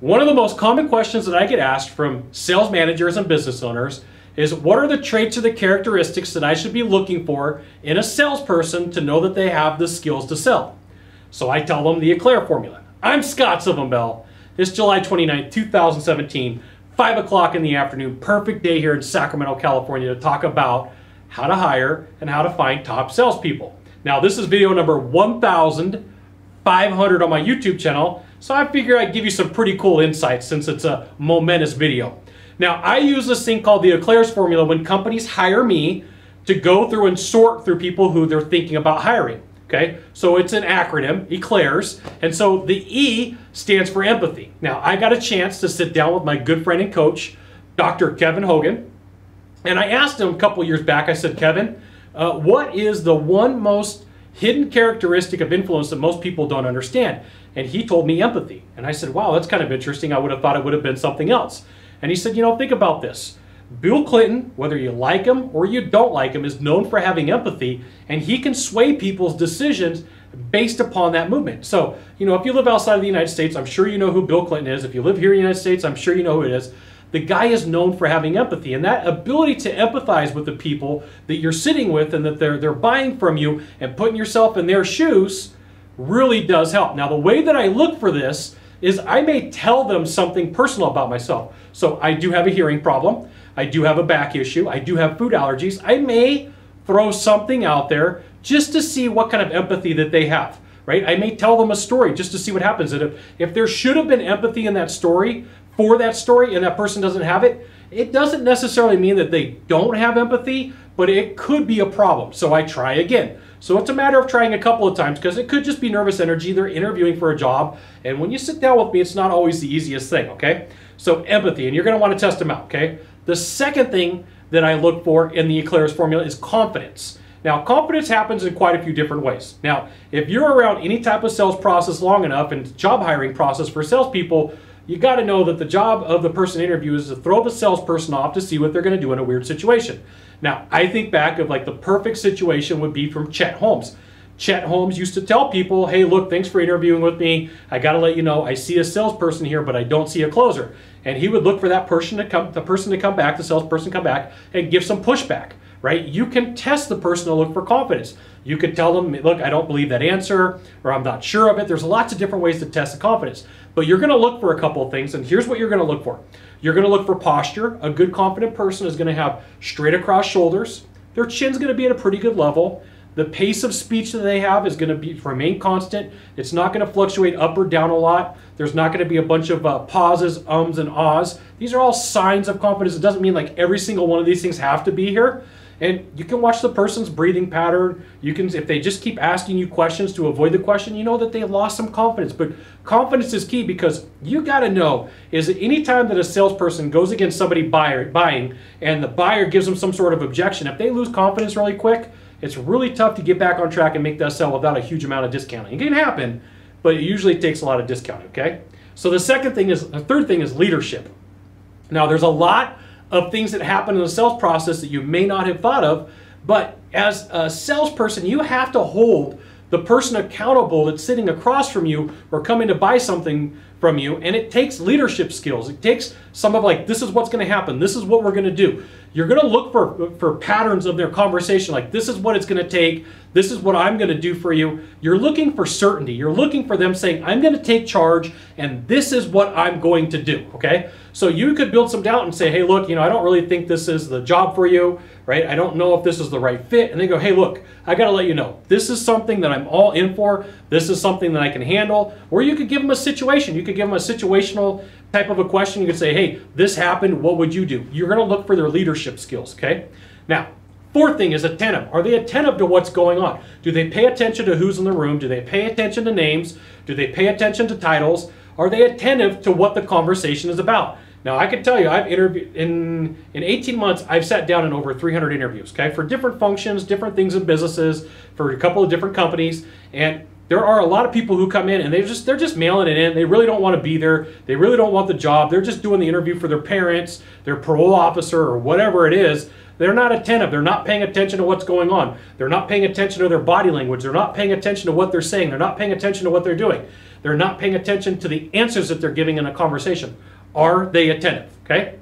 One of the most common questions that I get asked from sales managers and business owners is what are the traits or the characteristics that I should be looking for in a salesperson to know that they have the skills to sell? So I tell them the Eclair formula. I'm Scott Sylvan Bell. It's July 29, 2017, 5 o'clock in the afternoon. Perfect day here in Sacramento, California to talk about how to hire and how to find top salespeople. Now, this is video number 1500 on my YouTube channel. So I figure I'd give you some pretty cool insights since it's a momentous video. Now, I use this thing called the Eclairs formula when companies hire me to go through and sort through people who they're thinking about hiring. Okay, so it's an acronym, Eclairs, and so the E stands for empathy. Now, I got a chance to sit down with my good friend and coach, Dr. Kevin Hogan, and I asked him a couple years back, I said, Kevin, uh, what is the one most hidden characteristic of influence that most people don't understand? And he told me empathy. And I said, wow, that's kind of interesting. I would have thought it would have been something else. And he said, you know, think about this. Bill Clinton, whether you like him or you don't like him, is known for having empathy, and he can sway people's decisions based upon that movement. So, you know, if you live outside of the United States, I'm sure you know who Bill Clinton is. If you live here in the United States, I'm sure you know who it is. The guy is known for having empathy, and that ability to empathize with the people that you're sitting with and that they're, they're buying from you and putting yourself in their shoes really does help. Now, the way that I look for this is I may tell them something personal about myself. So I do have a hearing problem. I do have a back issue. I do have food allergies. I may throw something out there just to see what kind of empathy that they have, right? I may tell them a story just to see what happens. And if, if there should have been empathy in that story for that story and that person doesn't have it, it doesn't necessarily mean that they don't have empathy, but it could be a problem. So I try again. So it's a matter of trying a couple of times because it could just be nervous energy. They're interviewing for a job. And when you sit down with me, it's not always the easiest thing, okay? So empathy, and you're going to want to test them out, okay? The second thing that I look for in the Eclairs formula is confidence. Now, confidence happens in quite a few different ways. Now, if you're around any type of sales process long enough and job hiring process for salespeople, you got to know that the job of the person interview is to throw the salesperson off to see what they're going to do in a weird situation. Now, I think back of like the perfect situation would be from Chet Holmes. Chet Holmes used to tell people, hey, look, thanks for interviewing with me. I got to let you know I see a salesperson here, but I don't see a closer. And he would look for that person to come, the person to come back, the salesperson come back and give some pushback, right? You can test the person to look for confidence. You could tell them, look, I don't believe that answer, or I'm not sure of it. There's lots of different ways to test the confidence. But you're going to look for a couple of things, and here's what you're going to look for. You're going to look for posture. A good confident person is going to have straight across shoulders. Their chin's going to be at a pretty good level. The pace of speech that they have is going to be remain constant. It's not going to fluctuate up or down a lot. There's not going to be a bunch of uh, pauses, ums, and ahs. These are all signs of confidence. It doesn't mean like every single one of these things have to be here. And you can watch the person's breathing pattern. You can, if they just keep asking you questions to avoid the question, you know that they lost some confidence. But confidence is key because you got to know is that anytime that a salesperson goes against somebody buyer, buying and the buyer gives them some sort of objection, if they lose confidence really quick, it's really tough to get back on track and make that sell without a huge amount of discounting. It can happen, but it usually takes a lot of discounting, okay? So the second thing is, the third thing is leadership. Now, there's a lot of things that happen in the sales process that you may not have thought of. But as a salesperson, you have to hold the person accountable that's sitting across from you or coming to buy something from you. And it takes leadership skills. It takes some of like, this is what's going to happen. This is what we're going to do. You're going to look for, for patterns of their conversation. Like, this is what it's going to take. This is what I'm going to do for you. You're looking for certainty. You're looking for them saying, I'm going to take charge and this is what I'm going to do. Okay. So you could build some doubt and say, hey, look, you know, I don't really think this is the job for you, right? I don't know if this is the right fit. And they go, hey, look, I got to let you know, this is something that I'm all in for. This is something that I can handle. Or you could give them a situation. You could give them a situational type of a question. You could say, hey, this happened. What would you do? You're going to look for their leadership skills, okay? Now, Fourth thing is attentive. Are they attentive to what's going on? Do they pay attention to who's in the room? Do they pay attention to names? Do they pay attention to titles? Are they attentive to what the conversation is about? Now, I can tell you, I've interviewed in in 18 months. I've sat down in over 300 interviews, okay, for different functions, different things in businesses, for a couple of different companies, and there are a lot of people who come in and they just they're just mailing it in. They really don't want to be there. They really don't want the job. They're just doing the interview for their parents, their parole officer, or whatever it is. They're not attentive. They're not paying attention to what's going on. They're not paying attention to their body language. They're not paying attention to what they're saying. They're not paying attention to what they're doing. They're not paying attention to the answers that they're giving in a conversation. Are they attentive? Okay?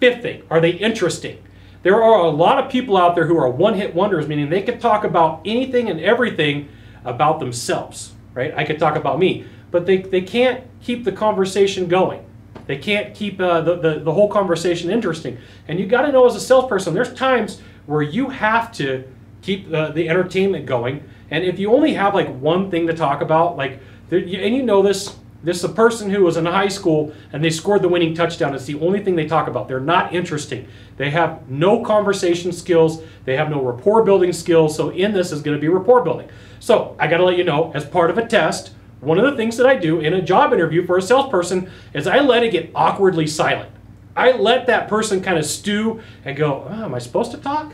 Fifth thing, are they interesting? There are a lot of people out there who are one hit wonders, meaning they can talk about anything and everything about themselves, right? I could talk about me, but they, they can't keep the conversation going. They can't keep uh, the, the, the whole conversation interesting. And you got to know as a salesperson, there's times where you have to keep the, the entertainment going. And if you only have like one thing to talk about, like, there, and you know this, this is a person who was in high school and they scored the winning touchdown. It's the only thing they talk about. They're not interesting. They have no conversation skills. They have no rapport building skills. So in this is going to be rapport building. So I got to let you know, as part of a test, one of the things that I do in a job interview for a salesperson is I let it get awkwardly silent. I let that person kind of stew and go, oh, am I supposed to talk?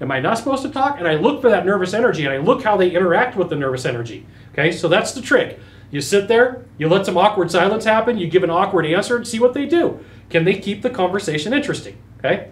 Am I not supposed to talk? And I look for that nervous energy and I look how they interact with the nervous energy. Okay, so that's the trick. You sit there, you let some awkward silence happen, you give an awkward answer and see what they do. Can they keep the conversation interesting? Okay?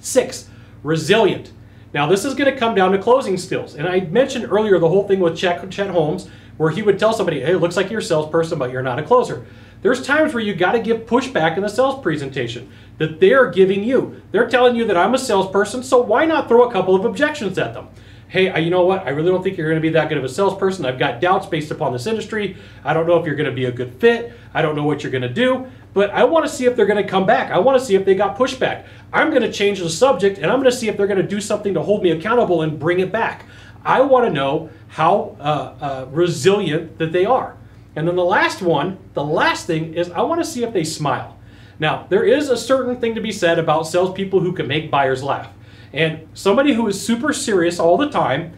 Six, resilient. Now, this is going to come down to closing skills. And I mentioned earlier the whole thing with Chet, Chet Holmes, where he would tell somebody, hey, it looks like you're a salesperson, but you're not a closer. There's times where you got to give pushback in the sales presentation that they're giving you. They're telling you that I'm a salesperson, so why not throw a couple of objections at them? Hey, you know what? I really don't think you're going to be that good of a salesperson. I've got doubts based upon this industry. I don't know if you're going to be a good fit. I don't know what you're going to do, but I want to see if they're going to come back. I want to see if they got pushback. I'm going to change the subject and I'm going to see if they're going to do something to hold me accountable and bring it back. I want to know how uh, uh, resilient that they are. And then the last one, the last thing is I want to see if they smile. Now, there is a certain thing to be said about salespeople who can make buyers laugh. And somebody who is super serious all the time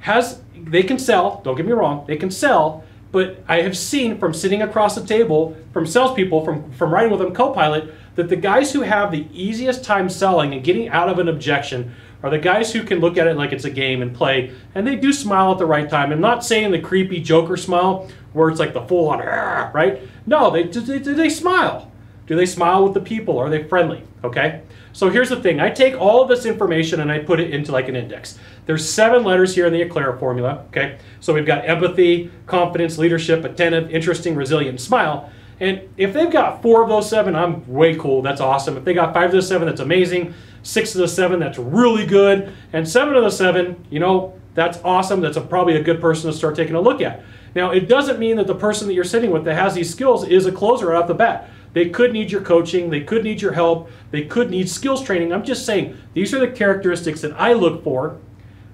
has, they can sell, don't get me wrong, they can sell, but I have seen from sitting across the table from salespeople, from, from writing with them Copilot, that the guys who have the easiest time selling and getting out of an objection are the guys who can look at it like it's a game and play, and they do smile at the right time. I'm not saying the creepy Joker smile where it's like the full on, right? No, they, they, they smile. Do they smile with the people? Are they friendly? Okay? So here's the thing. I take all of this information and I put it into like an index. There's seven letters here in the Eclair formula. Okay? So we've got empathy, confidence, leadership, attentive, interesting, resilient, smile. And if they've got four of those seven, I'm way cool. That's awesome. If they got five of those seven, that's amazing six of the seven, that's really good. And seven of the seven, you know, that's awesome. That's a, probably a good person to start taking a look at. Now, it doesn't mean that the person that you're sitting with that has these skills is a closer right off the bat. They could need your coaching, they could need your help, they could need skills training. I'm just saying, these are the characteristics that I look for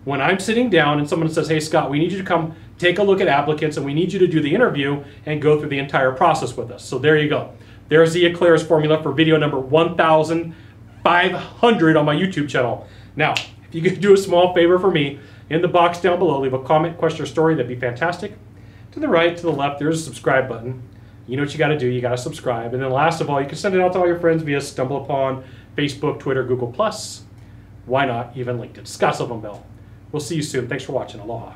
when I'm sitting down and someone says, Hey, Scott, we need you to come take a look at applicants and we need you to do the interview and go through the entire process with us. So there you go. There's the Eclairs formula for video number 1,500 on my YouTube channel. Now, if you could do a small favor for me, in the box down below, leave a comment, question, or story, that'd be fantastic. To the right, to the left, there's a subscribe button. You know what you got to do, you got to subscribe. And then last of all, you can send it out to all your friends via StumbleUpon, Facebook, Twitter, Google+. Why not even LinkedIn? Scott Sylvan Bell. We'll see you soon. Thanks for watching. Aloha.